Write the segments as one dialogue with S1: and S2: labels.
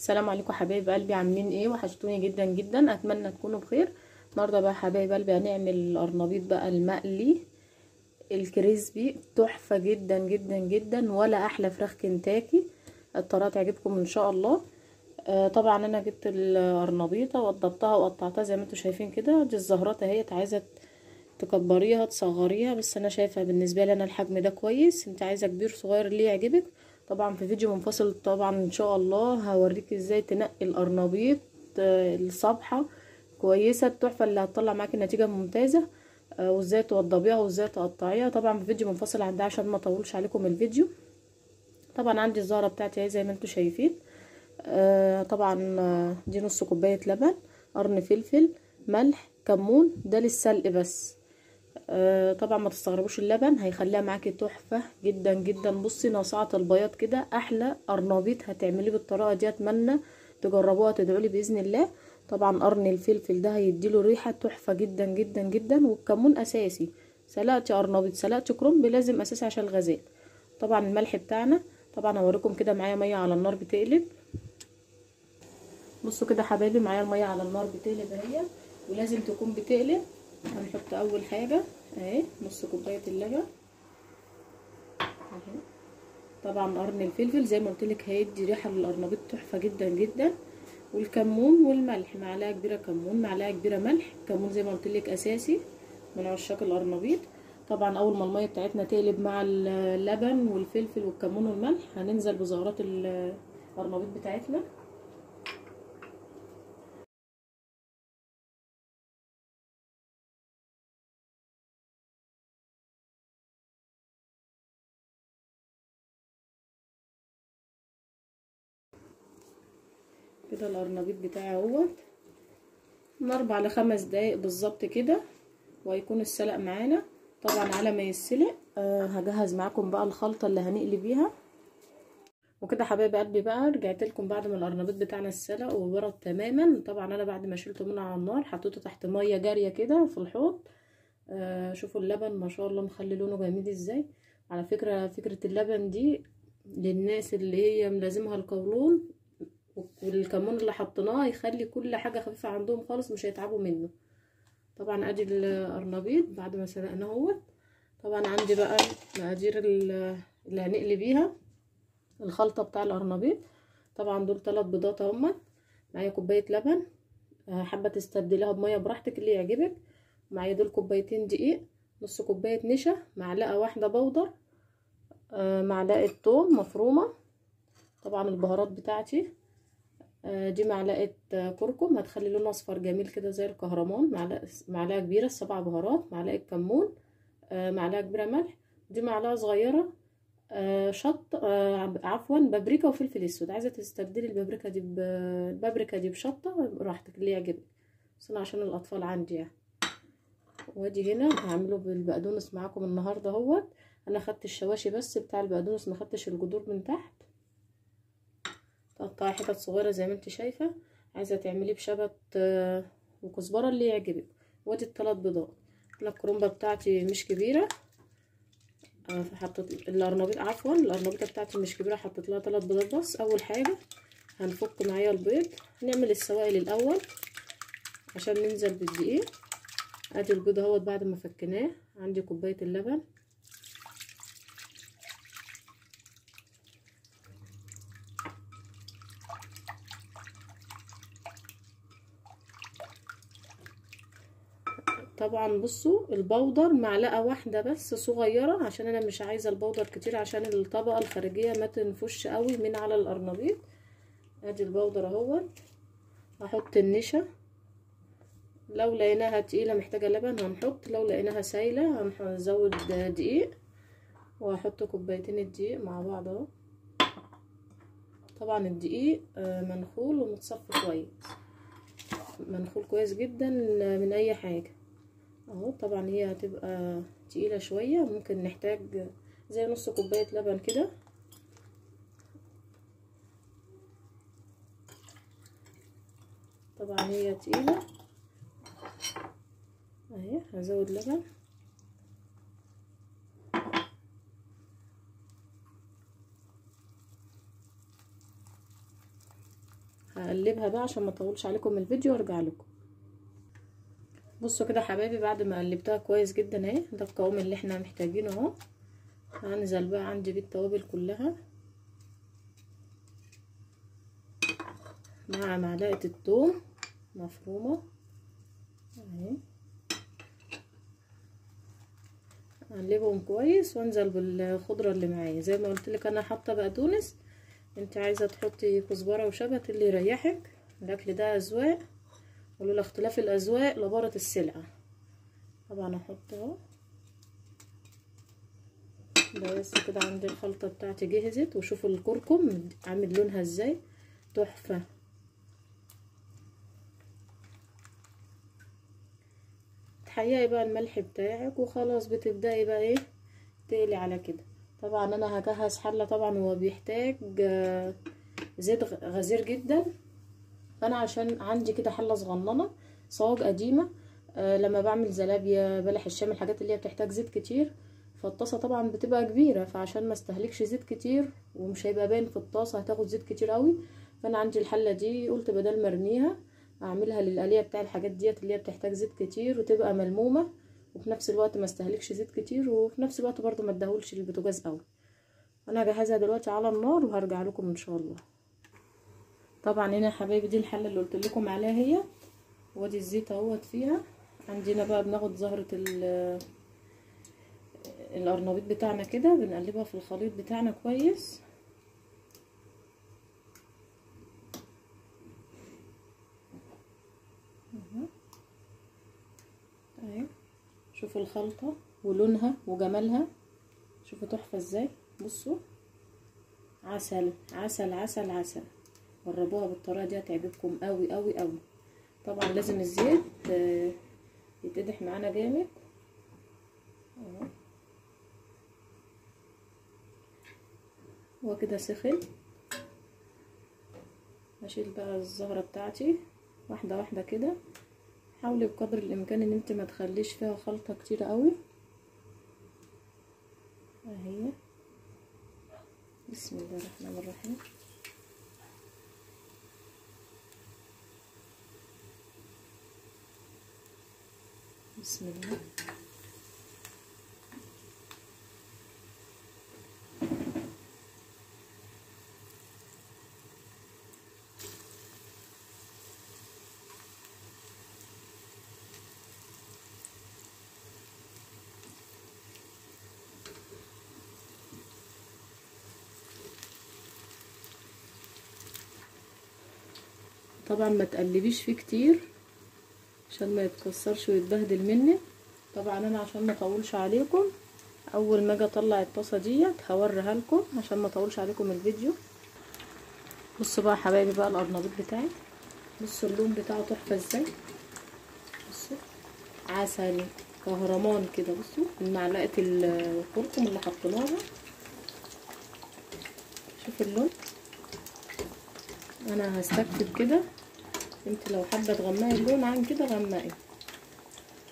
S1: السلام عليكم حبايب قلبي عاملين إيه؟ وحشتوني جدا جدا أتمنى تكونوا بخير. النهارده بقى حبايب قلبي هنعمل القرنبيط بقى المقلي الكريسبي تحفة جدا جدا جدا ولا أحلى فراخ كنتاكي. الطريقة تعجبكم إن شاء الله. آه طبعا أنا جبت القرنبيطه وضبطها وقطعتها زي ما أنتم شايفين كده. دي الزهرات أهيت عايزة تكبريها تصغريها بس أنا شايفة بالنسبة لي أنا الحجم ده كويس. أنت عايزة كبير صغير اللي يعجبك. طبعا في فيديو منفصل طبعا إن شاء الله هوريك إزاي تنقي القرنبيط الصبحة. كويسة التحفة اللي هتطلع معاكي نتيجه ممتازة وإزاي توضبيها وإزاي تقطعيها. طبعا في فيديو منفصل عن ده عشان ما أطولش عليكم الفيديو. طبعا عندي الزهرة بتاعتي أهي زي ما أنتم شايفين. طبعا دي نص كوباية لبن قرن فلفل ملح كمون. ده للسلق بس. آه طبعا ما تستغربوش اللبن هيخليها معاكي تحفة جدا جدا. بصي نصعه البياض كده أحلى قرنبيط هتعمليه بالطريقة دي أتمنى تجربوها تدعوا لي بإذن الله. طبعا قرن الفلفل ده هيديله ريحة تحفة جدا جدا جدا. والكمون أساسي سلقتي قرنبيط سلقتي كرنب لازم أساسي عشان الغزال طبعا الملح بتاعنا طبعا هوريكم كده معايا مية على النار بتقلب. بصوا كده حبايبي معايا المية على النار بتقلب اهي ولازم تكون بتقلب. هنحط أول حاجة. اهي نص كوباية اللبن أهي. طبعا قرن الفلفل زي ما قلت لك هيدي ريحة للقرنبيط تحفة جدا جدا. والكمون والملح معلقة كبيرة كمون معلقة كبيرة ملح. كمون زي ما قلت لك أساسي من عشاق القرنبيط. طبعا أول ما المية بتاعتنا تقلب مع اللبن والفلفل والكمون والملح هننزل بزهرات القرنبيط بتاعتنا. كده القرنبيط بتاعي أهوت. من أربع لخمس دقايق بالظبط كده وهيكون السلق معانا. طبعا على ما يتسلق. أه هجهز معاكم بقى الخلطة اللي هنقلي بيها. وكده حبايب قلبي بقى رجعت لكم بعد ما القرنبيط بتاعنا اتسلق وبرد تماما. طبعا أنا بعد ما شلته من على النار حطيته تحت مية جارية كده في الحوض. أه شوفوا اللبن ما شاء الله مخلي لونه جميل إزاي. على فكرة فكرة اللبن دي للناس اللي هي ملازمها القولون والكمون اللي حطيناه هيخلي كل حاجة خفيفة عندهم خالص مش هيتعبوا منه. طبعا ادي القرنبيط بعد ما سلقناه اهوت طبعا عندي بقى مقادير اللي هنقلي بيها الخلطة بتاع القرنبيط طبعا دول ثلاث بيضات اهمت معايا كوباية لبن. حابة تستبدليها بمية براحتك اللي يعجبك. معايا دول كوبايتين دقيق. نص كوباية نشا. معلقة واحدة بودر. معلقة توم مفرومة. طبعا البهارات بتاعتي. دي معلقة كركم. هتخلي لونه أصفر جميل كده زي الكهرمان. معلقة معلقة كبيرة سبع بهارات. معلقة كمون معلقة كبيرة ملح. دي معلقة صغيرة شط عفوا بابريكا وفلفل أسود. عايزة تستبدلي البابريكا دي البابريكا دي بشطة براحتك. اللي يعجبك. بس أنا عشان الأطفال عندي يعني. وادي هنا هعمله بالبقدونس معاكم النهارده أهوت. أنا خدت الشواشي بس بتاع البقدونس ما خدتش الجذور من تحت. تقطعي حتت صغيرة زي ما انت شايفة عايزة تعمليه بشبت وكزبرة اللي يعجبك. وادي الثلاث بيضات. الكرومبه بتاعتي مش كبيرة. حطيت القرنبيط عفوا القرنبيطة بتاعتي مش كبيرة حطيت لها ثلاث بيضات بس. أول حاجة هنفك معايا البيض. هنعمل السوائل الأول عشان ننزل بالدقيق. أدي البيض أهوت بعد ما فكناه. عندي كوباية اللبن. طبعا بصوا البودر معلقة واحدة بس صغيرة عشان أنا مش عايزة البودر كتير عشان الطبقة الخارجية ما تنفش قوي من على القرنبيط أدي البودر اهوت هحط النشا. لو لقيناها تقيلة محتاجة لبن هنحط. لو لقيناها سايلة هنزود دقيق. وهحط كوبايتين الدقيق مع بعض أهو. طبعا الدقيق منخول ومتصفي كويس. منخول كويس جدا من أي حاجة. أهو طبعا هي هتبقى تقيلة شوية. ممكن نحتاج زي نص كوباية لبن كده. طبعا هي تقيلة. أهي هزود لبن. هقلبها بقى عشان ما اطولش عليكم الفيديو وارجع لكم. بصوا كده حبايبي بعد ما قلبتها كويس جدا أهي ده القوام اللي إحنا محتاجينه أهو. هنزل بقى عندي بالتوابل كلها مع معلقة الثوم مفرومة. أهي. أقلبهم كويس وأنزل بالخضرة اللي معايا. زي ما قلت لك أنا حاطة بقدونس أنت عايزة تحطي كزبرة وشبت اللي يريحك. الأكل ده أذواق. ولولا اختلاف الأذواق لبارت السلعة. طبعا أحط أهو. بس كده عندي الخلطة بتاعتي جهزت وشوفوا الكركم عامل لونها إزاي. تحفة. تحيقي بقى الملح بتاعك وخلاص بتبدأي بقى إيه تقلي على كده. طبعا أنا هجهز حلة طبعا هو بيحتاج زيت غزير جدا. فأنا عشان عندي كده حلة صغننة صاج قديمة أه لما بعمل زلابيا بلح الشام الحاجات اللي هي بتحتاج زيت كتير فالطاسة طبعا بتبقى كبيرة فعشان ما استهلكش زيت كتير ومش هيبقى باين في الطاسة هتاخد زيت كتير قوي. فأنا عندي الحلة دي قلت بدل مرميها أعملها للقلية بتاع الحاجات ديت اللي هي بتحتاج زيت كتير وتبقى ملمومة وفي نفس الوقت ما استهلكش زيت كتير وفي نفس الوقت برضو ما ادهولش البوتاجاز قوي. أنا هجهزها دلوقتي على النار وهرجع لكم إن شاء الله. طبعا هنا يا حبايبي دي الحلة اللي قلت لكم عليها هي. وادي الزيت اهوت فيها. عندنا بقى بناخد زهرة القرنبيط بتاعنا كده بنقلبها في الخليط بتاعنا كويس. أهي. شوفوا الخلطة ولونها وجمالها. شوفوا تحفة إزاي. بصوا. عسل عسل عسل عسل. جربوها بالطريقة دي هتعجبكم قوي قوي قوي طبعا لازم الزيت يتقدح معانا جامد. هو كده سخن. هشيل بقى الزهرة بتاعتي واحدة واحدة كده. حاولي بقدر الإمكان إن أنت ما تخليش فيها خلطة كتير قوي أهي. بسم الله الرحمن الرحيم. بسم الله. طبعا ما تقلبيش فيه كتير. عشان ما يتكسرش ويتبهدل مني. طبعا أنا عشان ما أطولش عليكم أول ما أجي أطلع الطاسة ديت هوريها لكم عشان ما أطولش عليكم الفيديو. بصوا بقى حبايبي بقى القرنبيط بتاعي. بصوا اللون بتاعه تحفة إزاي. بصوا عسل كهرمان كده. بصوا معلقة الكركم اللي حطيناها. شوفوا اللون. أنا هستكتب كده. انت لو حابة تغمقي اللون عن كده غمقي.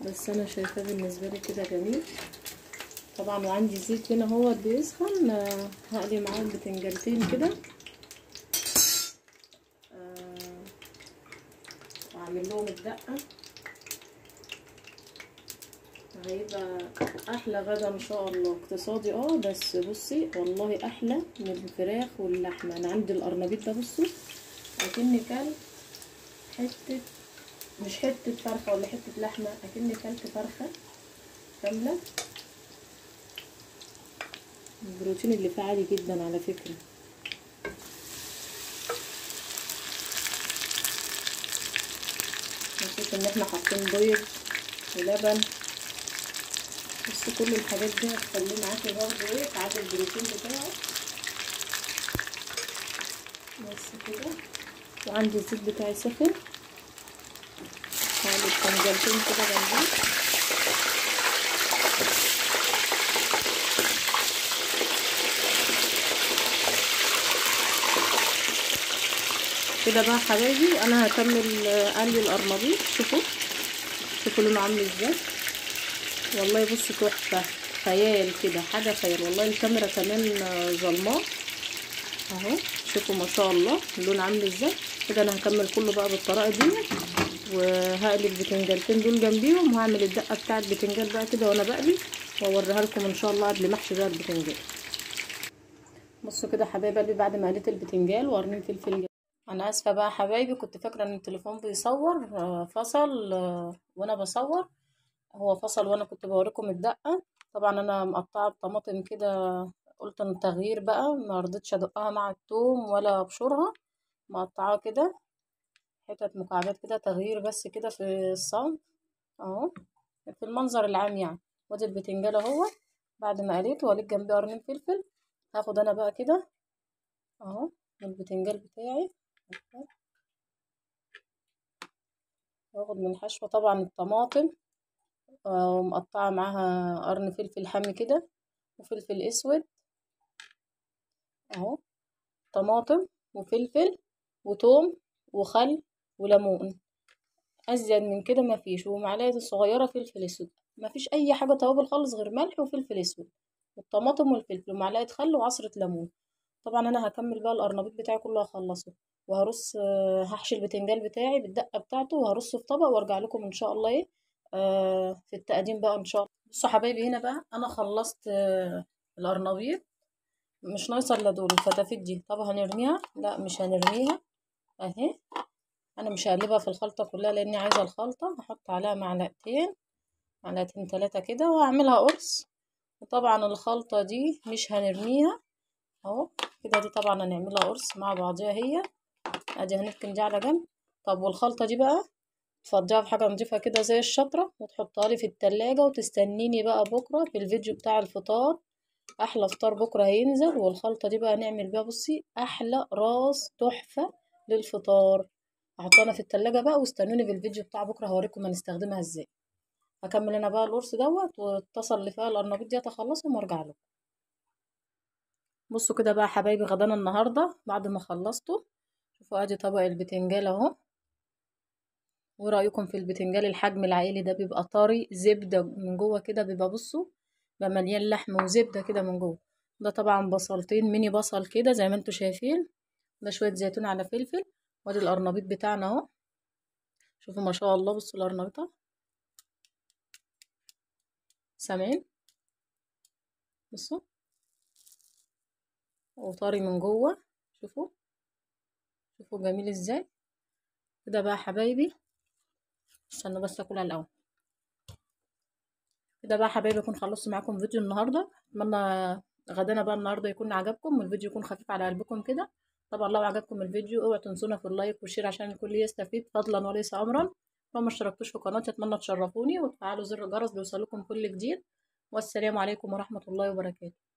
S1: بس أنا شايفاه بالنسبة لي كده جميل. طبعا وعندي زيت هنا هو بيسخن. هقلي معاه بتنجانتين كده. وأعمل لهم الدقة. هيبقى أحلى غدا إن شاء الله. اقتصادي آه بس بصي والله أحلى من الفراخ واللحمة. أنا عندي القرنبيط ده بصوا أكني كلت حتة مش حتة فرخة ولا حتة لحمة أكني كلت فرخة كاملة. البروتين اللي فيه عالي جدا على فكرة. نشوف إن إحنا حاطين بيض ولبن بس كل الحاجات دي هتخليه معاكي برضه إيه تعادل البروتين بتاعه. بس كده. وعندي الزيت بتاعي سخن. هعمل فنجانتين كده جنبيه. كده بقى حبايبي أنا هكمل قلي القرنبيط شوفوا شوفوا لونه عامل إزاي. والله بصوا تحفة. خيال كده حاجة خيال. والله الكاميرا كمان ظلماه. أهو شوفوا ما شاء الله اللون عامل إزاي. كده أنا هكمل كله بقى بالطريقة دي وهقلي البتنجانتين دول جنبيهم وهعمل الدقة بتاعه البتنجان بقى كده وأنا بقلي وأوريها لكم إن شاء الله قبل محشي بقى البتنجان. بصوا كده حبايب قلبي بعد ما قليت البتنجان وقرنين الفلفل أنا آسفة بقى حبايبي كنت فاكرة إن التليفون بيصور فصل وأنا بصور. هو فصل وأنا كنت بوريكم الدقة. طبعا أنا مقطعة الطماطم كده قلت تغيير بقى ما رضيتش أدقها مع الثوم ولا أبشرها. مقطعاها كده حتت مكعبات كده تغيير بس كده في الصنف أهو في المنظر العام يعني. وادي البتنجان أهو بعد ما قليته وقليت جنبيه قرنين فلفل. هاخد أنا بقى كده أهو البتنجان بتاعي. واخد من حشوة طبعا الطماطم ومقطعة معاها قرن فلفل حامي كده وفلفل أسود أهو طماطم وفلفل. وتوم وخل وليمون. أزيد من كده مفيش ومعلقة صغيره فلفل أسود. مفيش أي حاجة توابل خالص غير ملح وفلفل أسود والطماطم والفلفل ومعلقة خل وعصرة ليمون. طبعا أنا هكمل بقى القرنبيط بتاعي كله هخلصه وهرص هحشي البتنجان بتاعي بالدقة بتاعته وهرصه في طبق وأرجع لكم إن شاء الله إيه آه في التقديم بقى إن شاء الله. بصوا حبايبي هنا بقى أنا خلصت آه القرنبيط مش ناقصة إلا دول الفتافيت دي. طب هنرميها؟ لا مش هنرميها. أهي. أنا مش هقلبها في الخلطة كلها لأني عايزة الخلطة. هحط عليها معلقتين معلقتين ثلاثة كده وهعملها قرص. وطبعا الخلطة دي مش هنرميها. أهو كده دي طبعا هنعملها قرص مع بعضيها هي. أدي هنركن دي على جنب. طب والخلطة دي بقى؟ تفضيها في حاجة نضيفها كده زي الشطرة وتحطها لي في التلاجة وتستنيني بقى بكرة في الفيديو بتاع الفطار. أحلى فطار بكرة هينزل. والخلطة دي بقى نعمل بيها بصي أحلى راس تحفة. للفطار. أنا في التلاجة بقى واستنوني في الفيديو بتاع بكرة هوريكم هنستخدمها إزاي. هكمل أنا بقى القرص دوت واتصل اللي فيها القرنبيط ديت اخلصهم وأرجع لكم. بصوا كده بقى حبايبي غدانا النهارده بعد ما خلصته شوفوا أدي طبق البتنجان أهو. ورايكم في البتنجان الحجم العائلي ده؟ بيبقى طري زبدة من جوه كده بيبقى بصوا بقى مليان لحم وزبدة كده من جوه. ده طبعا بصلتين ميني بصل كده زي ما أنتم شايفين. ده شوية زيتون على فلفل وادي القرنبيط بتاعنا أهو. شوفوا ما شاء الله بصوا القرنبيطة. سامعين؟ بصوا. وطري من جوه. شوفوا. شوفوا جميل إزاي. كده بقى حبايبي. استنوا بس اكلها الأول. كده بقى حبايبي أكون خلصت معاكم فيديو النهارده. أتمنى غدانا بقى النهارده يكون عجبكم والفيديو يكون خفيف على قلبكم كده. طبعا لو عجبكم الفيديو اوعوا تنسونا في ال like وال share عشان الكل يستفيد فضلا وليس امرا. لو ما اشتركتوش في قناتي أتمنى تشرفوني وتفعلوا زر الجرس ليوصلكم كل جديد. والسلام عليكم ورحمة الله وبركاته.